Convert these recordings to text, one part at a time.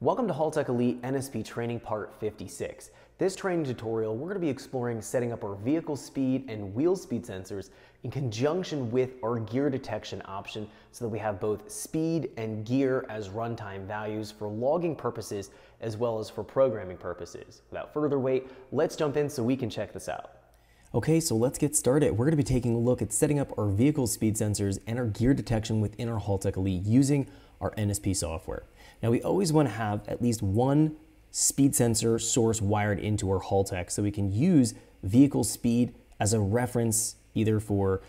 Welcome to Haltech Elite NSP Training Part 56. This training tutorial, we're going to be exploring setting up our vehicle speed and wheel speed sensors in conjunction with our gear detection option so that we have both speed and gear as runtime values for logging purposes as well as for programming purposes. Without further wait, let's jump in so we can check this out. Okay, so let's get started. We're gonna be taking a look at setting up our vehicle speed sensors and our gear detection within our Haltech Elite using our NSP software. Now we always wanna have at least one speed sensor source wired into our hull Haltech so we can use vehicle speed as a reference either for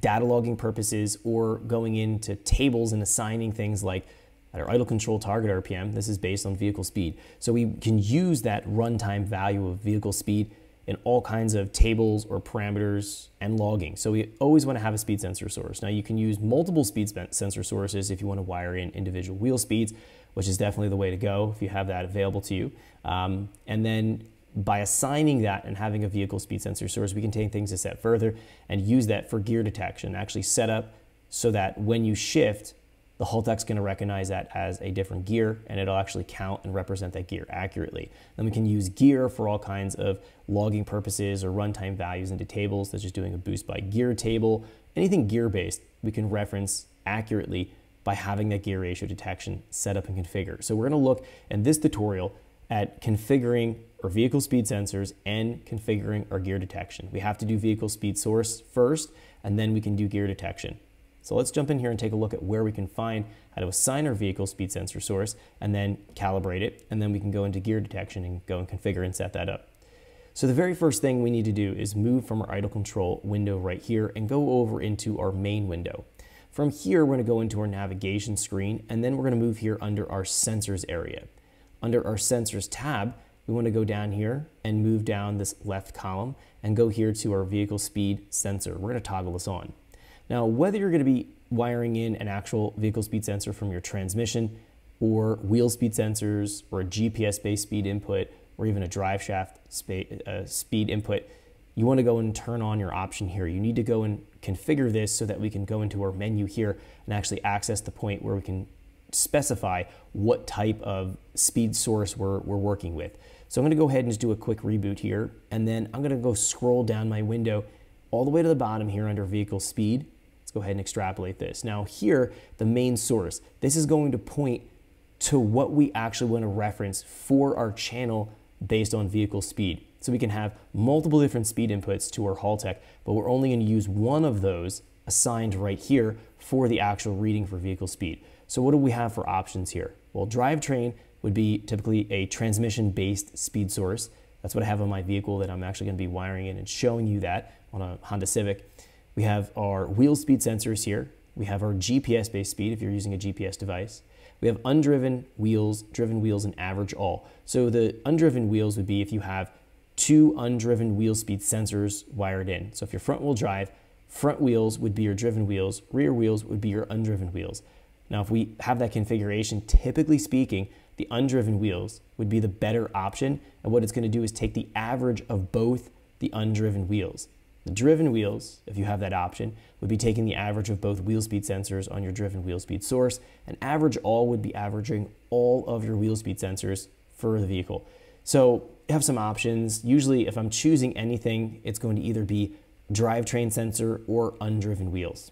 data logging purposes or going into tables and assigning things like our idle control target RPM. This is based on vehicle speed. So we can use that runtime value of vehicle speed in all kinds of tables or parameters and logging. So we always want to have a speed sensor source. Now you can use multiple speed sensor sources if you want to wire in individual wheel speeds, which is definitely the way to go if you have that available to you. Um, and then by assigning that and having a vehicle speed sensor source, we can take things a step further and use that for gear detection, actually set up so that when you shift, the Haltech's going to recognize that as a different gear and it'll actually count and represent that gear accurately. Then we can use gear for all kinds of logging purposes or runtime values into tables, such as doing a boost by gear table. Anything gear based, we can reference accurately by having that gear ratio detection set up and configured. So we're going to look in this tutorial at configuring our vehicle speed sensors and configuring our gear detection. We have to do vehicle speed source first, and then we can do gear detection. So let's jump in here and take a look at where we can find how to assign our vehicle speed sensor source and then calibrate it. And then we can go into gear detection and go and configure and set that up. So the very first thing we need to do is move from our idle control window right here and go over into our main window. From here, we're gonna go into our navigation screen and then we're gonna move here under our sensors area. Under our sensors tab, we wanna go down here and move down this left column and go here to our vehicle speed sensor. We're gonna toggle this on. Now, whether you're gonna be wiring in an actual vehicle speed sensor from your transmission or wheel speed sensors or a GPS-based speed input or even a drive shaft uh, speed input, you wanna go and turn on your option here. You need to go and configure this so that we can go into our menu here and actually access the point where we can specify what type of speed source we're, we're working with. So I'm gonna go ahead and just do a quick reboot here, and then I'm gonna go scroll down my window all the way to the bottom here under vehicle speed, Let's go ahead and extrapolate this. Now here, the main source, this is going to point to what we actually want to reference for our channel based on vehicle speed. So we can have multiple different speed inputs to our Haltech, but we're only going to use one of those assigned right here for the actual reading for vehicle speed. So what do we have for options here? Well, drivetrain would be typically a transmission-based speed source. That's what I have on my vehicle that I'm actually going to be wiring in and showing you that on a Honda Civic. We have our wheel speed sensors here. We have our GPS-based speed if you're using a GPS device. We have undriven wheels, driven wheels, and average all. So the undriven wheels would be if you have two undriven wheel speed sensors wired in. So if you're front wheel drive, front wheels would be your driven wheels, rear wheels would be your undriven wheels. Now, if we have that configuration, typically speaking, the undriven wheels would be the better option. And what it's gonna do is take the average of both the undriven wheels. The driven wheels, if you have that option, would be taking the average of both wheel speed sensors on your driven wheel speed source. And average all would be averaging all of your wheel speed sensors for the vehicle. So you have some options. Usually if I'm choosing anything, it's going to either be drivetrain sensor or undriven wheels.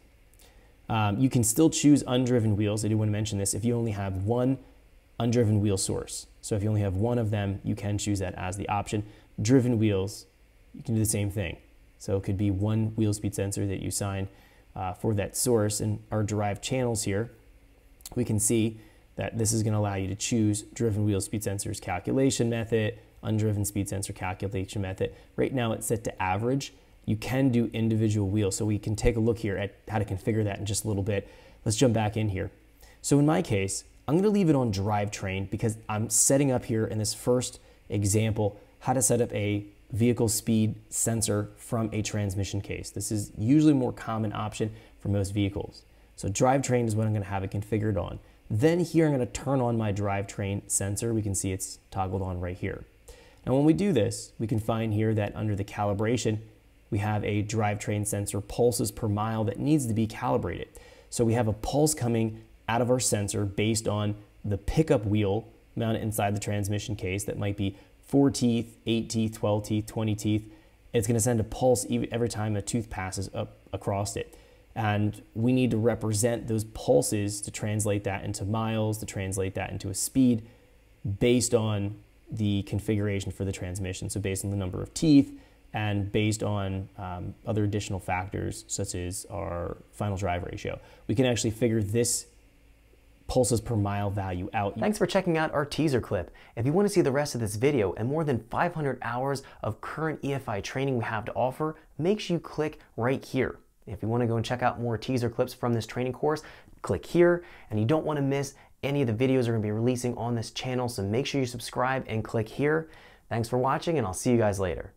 Um, you can still choose undriven wheels. I do want to mention this if you only have one undriven wheel source. So if you only have one of them, you can choose that as the option. Driven wheels, you can do the same thing. So it could be one wheel speed sensor that you sign uh, for that source. And our derived channels here, we can see that this is going to allow you to choose driven wheel speed sensors calculation method, undriven speed sensor calculation method. Right now it's set to average. You can do individual wheels. So we can take a look here at how to configure that in just a little bit. Let's jump back in here. So in my case, I'm going to leave it on drivetrain because I'm setting up here in this first example how to set up a vehicle speed sensor from a transmission case. This is usually a more common option for most vehicles. So drivetrain is what I'm gonna have it configured on. Then here I'm gonna turn on my drivetrain sensor. We can see it's toggled on right here. Now when we do this, we can find here that under the calibration, we have a drivetrain sensor pulses per mile that needs to be calibrated. So we have a pulse coming out of our sensor based on the pickup wheel mounted inside the transmission case that might be four teeth, eight teeth, 12 teeth, 20 teeth. It's going to send a pulse every time a tooth passes up across it. And we need to represent those pulses to translate that into miles, to translate that into a speed based on the configuration for the transmission. So, based on the number of teeth and based on um, other additional factors, such as our final drive ratio, we can actually figure this pulses per mile value out. Thanks for checking out our teaser clip. If you want to see the rest of this video and more than 500 hours of current EFI training we have to offer, make sure you click right here. If you want to go and check out more teaser clips from this training course, click here. And you don't want to miss any of the videos we're going to be releasing on this channel, so make sure you subscribe and click here. Thanks for watching, and I'll see you guys later.